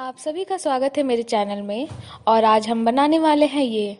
आप सभी का स्वागत है मेरे चैनल में और आज हम बनाने वाले हैं ये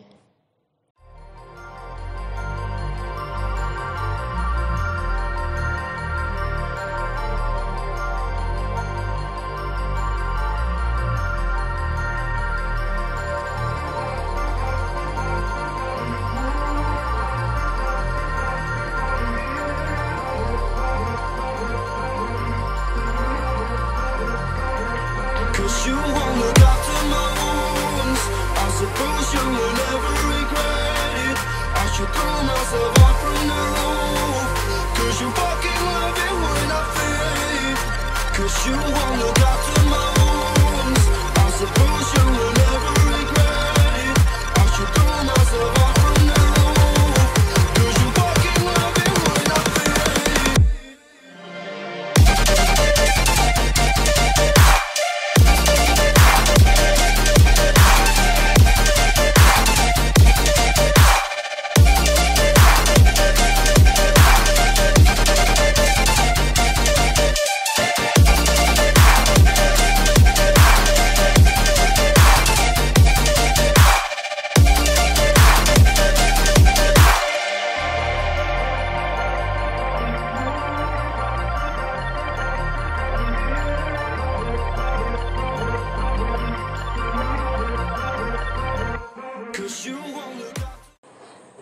you won't look after my wounds. I suppose you will never regret it I should throw myself off from the roof Cause you fucking love it when I fade. Cause you won't look after my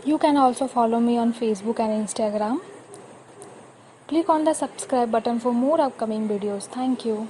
You can also follow me on Facebook and Instagram. Click on the subscribe button for more upcoming videos. Thank you.